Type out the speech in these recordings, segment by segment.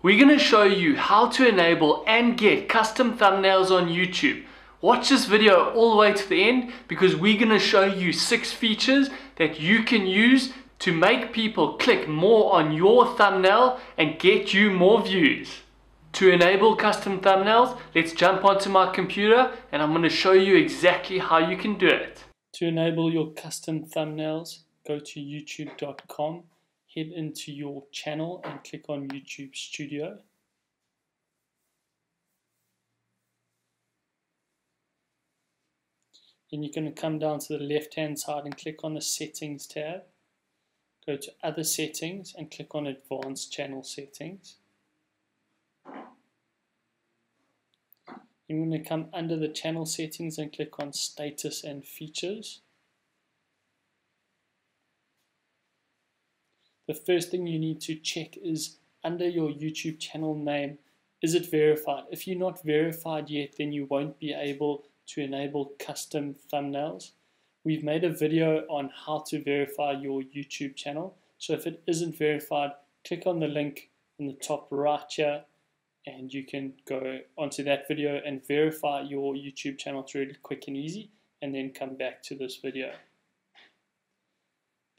We're going to show you how to enable and get custom thumbnails on YouTube. Watch this video all the way to the end because we're going to show you six features that you can use to make people click more on your thumbnail and get you more views. To enable custom thumbnails, let's jump onto my computer and I'm going to show you exactly how you can do it. To enable your custom thumbnails, go to youtube.com, head into your channel and click on YouTube Studio. Then you're going to come down to the left hand side and click on the settings tab. Go to other settings and click on advanced channel settings. You're going to come under the channel settings and click on status and features. The first thing you need to check is under your YouTube channel name, is it verified? If you're not verified yet, then you won't be able to enable custom thumbnails. We've made a video on how to verify your YouTube channel. So if it isn't verified, click on the link in the top right here and you can go onto that video and verify your YouTube channel. It's really quick and easy and then come back to this video.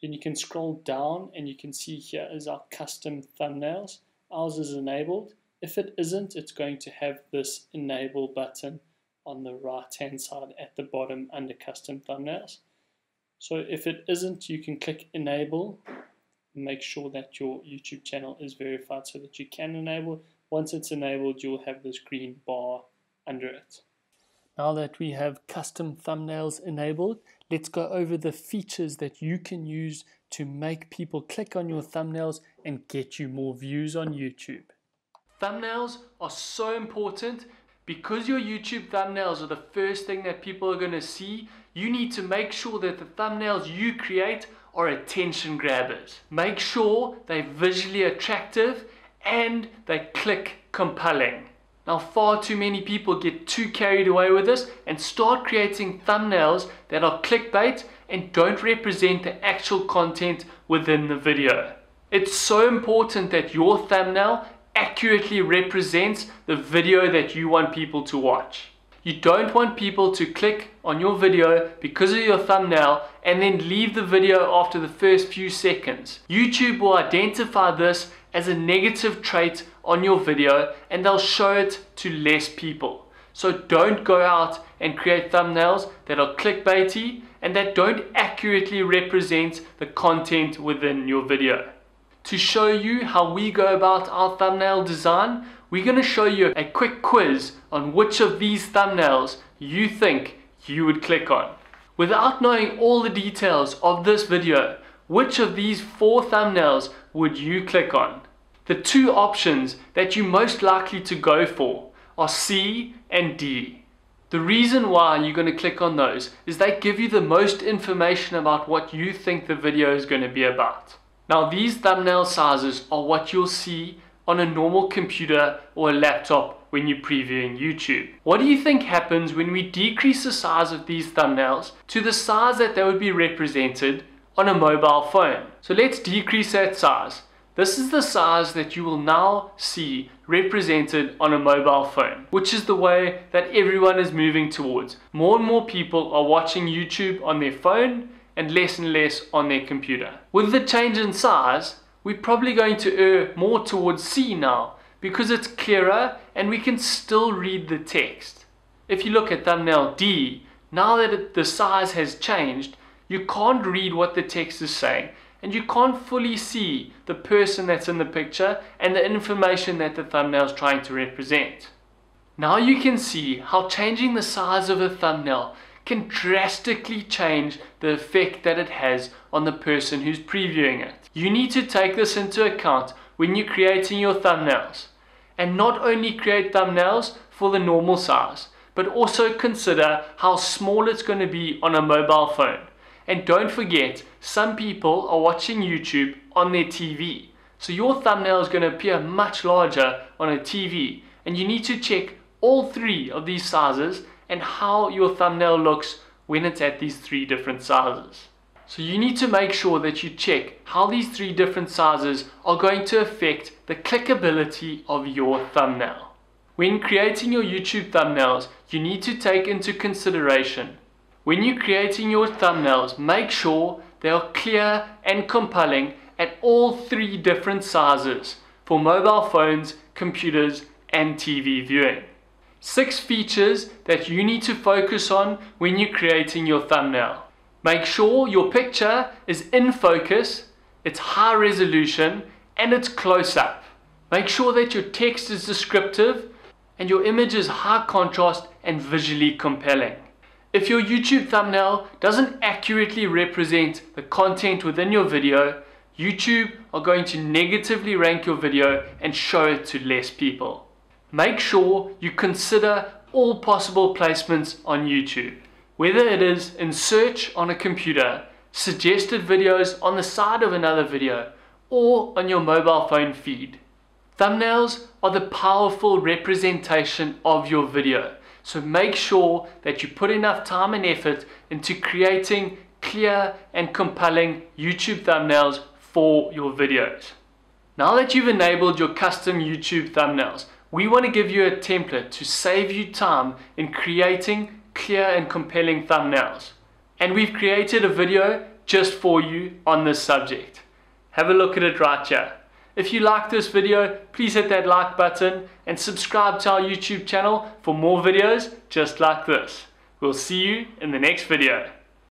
Then you can scroll down and you can see here is our custom thumbnails. Ours is enabled. If it isn't, it's going to have this enable button on the right hand side at the bottom under custom thumbnails. So if it isn't, you can click enable make sure that your YouTube channel is verified so that you can enable once it's enabled, you'll have this green bar under it. Now that we have custom thumbnails enabled, let's go over the features that you can use to make people click on your thumbnails and get you more views on YouTube. Thumbnails are so important because your YouTube thumbnails are the first thing that people are going to see. You need to make sure that the thumbnails you create are attention grabbers. Make sure they're visually attractive and they click compelling. Now far too many people get too carried away with this and start creating thumbnails that are clickbait and don't represent the actual content within the video. It's so important that your thumbnail accurately represents the video that you want people to watch. You don't want people to click on your video because of your thumbnail and then leave the video after the first few seconds. YouTube will identify this as a negative trait on your video and they'll show it to less people. So don't go out and create thumbnails that are clickbaity and that don't accurately represent the content within your video. To show you how we go about our thumbnail design, we're going to show you a quick quiz on which of these thumbnails you think you would click on. Without knowing all the details of this video, which of these four thumbnails would you click on? The two options that you're most likely to go for are C and D. The reason why you're going to click on those is they give you the most information about what you think the video is going to be about. Now these thumbnail sizes are what you'll see on a normal computer or a laptop when you're previewing YouTube. What do you think happens when we decrease the size of these thumbnails to the size that they would be represented on a mobile phone? So let's decrease that size. This is the size that you will now see represented on a mobile phone, which is the way that everyone is moving towards. More and more people are watching YouTube on their phone and less and less on their computer. With the change in size, we're probably going to err more towards C now because it's clearer and we can still read the text. If you look at thumbnail D, now that it, the size has changed, you can't read what the text is saying and you can't fully see the person that's in the picture and the information that the thumbnail is trying to represent. Now you can see how changing the size of a thumbnail can drastically change the effect that it has on the person who's previewing it. You need to take this into account when you're creating your thumbnails and not only create thumbnails for the normal size but also consider how small it's going to be on a mobile phone. And don't forget, some people are watching YouTube on their TV. So your thumbnail is going to appear much larger on a TV. And you need to check all three of these sizes and how your thumbnail looks when it's at these three different sizes. So you need to make sure that you check how these three different sizes are going to affect the clickability of your thumbnail. When creating your YouTube thumbnails, you need to take into consideration when you're creating your thumbnails, make sure they are clear and compelling at all three different sizes for mobile phones, computers, and TV viewing. Six features that you need to focus on when you're creating your thumbnail. Make sure your picture is in focus, it's high resolution, and it's close up. Make sure that your text is descriptive and your image is high contrast and visually compelling. If your YouTube thumbnail doesn't accurately represent the content within your video, YouTube are going to negatively rank your video and show it to less people. Make sure you consider all possible placements on YouTube, whether it is in search on a computer, suggested videos on the side of another video, or on your mobile phone feed. Thumbnails are the powerful representation of your video. So make sure that you put enough time and effort into creating clear and compelling YouTube thumbnails for your videos. Now that you've enabled your custom YouTube thumbnails, we want to give you a template to save you time in creating clear and compelling thumbnails. And we've created a video just for you on this subject. Have a look at it right here. If you like this video, please hit that like button and subscribe to our YouTube channel for more videos just like this. We'll see you in the next video.